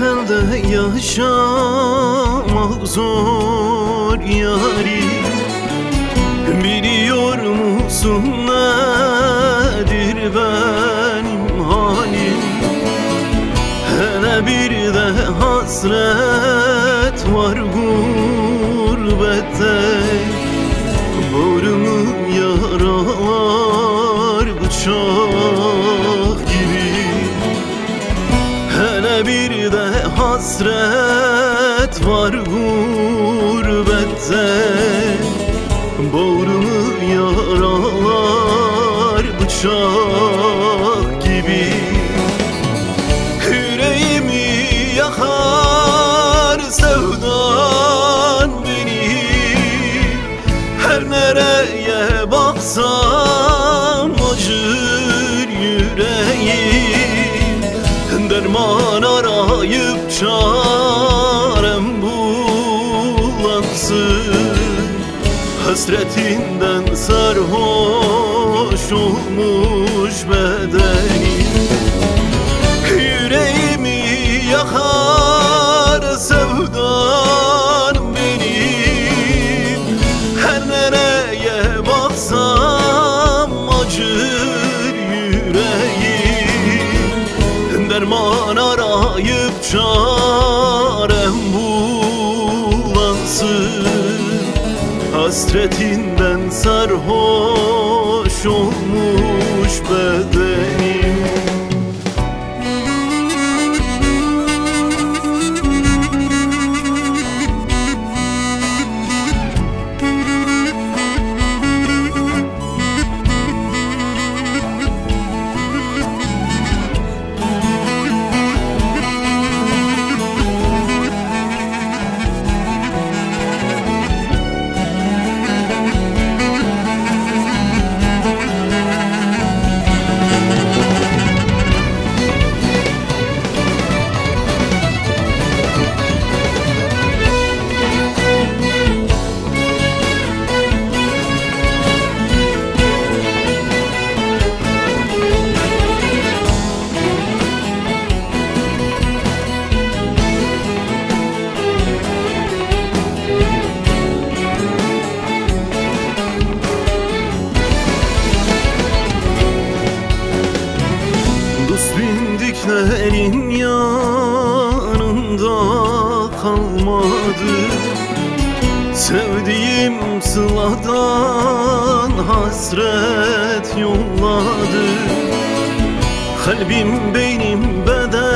Elde yaşamak zor yari. Biliyor musun nedir benim halim? Hele bir de hasret hasret var gurbette. Bağrımı yaralar bıçak gibi. Yüreğimi yakar sevdan beni. Her nereye baksam çarem bulansın Hasretinden sarhoş olmuş bedenim Yüreğimi yakar sevdan benim Her nereye baksam acır yüreğim. Derman arayıp çarem bulansın Hasretinden sarhoş olmuş bedenim kalmadı. Sevdiğim sıladan hasret yolladı. Kalbim beynim bedenimsin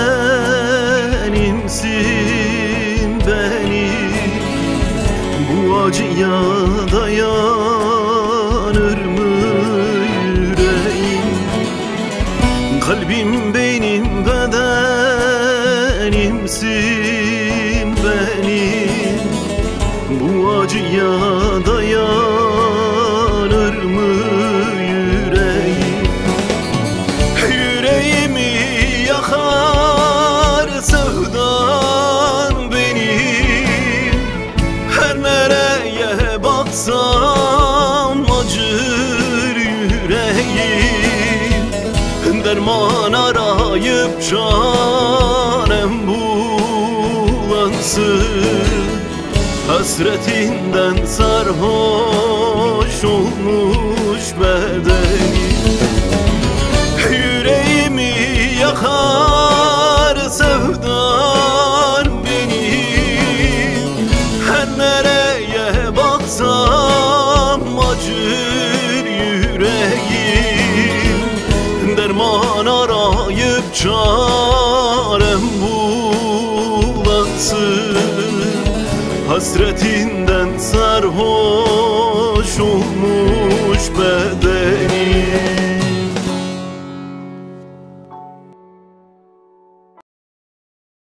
benim Bu acıya dayanır mı yüreğim? Kalbim benim acıya dayanır mı yüreğim? Yüreğimi yakar sevdan benim Her nereye baksam acır yüreğim. Derman arayıp çarem bulansın Hasretinden sarhoş olmuş bedenim Yüreğimi yakar sevdan benim Her nereye baksam acır yüreğim. Derman arayıp çarem Hasretinden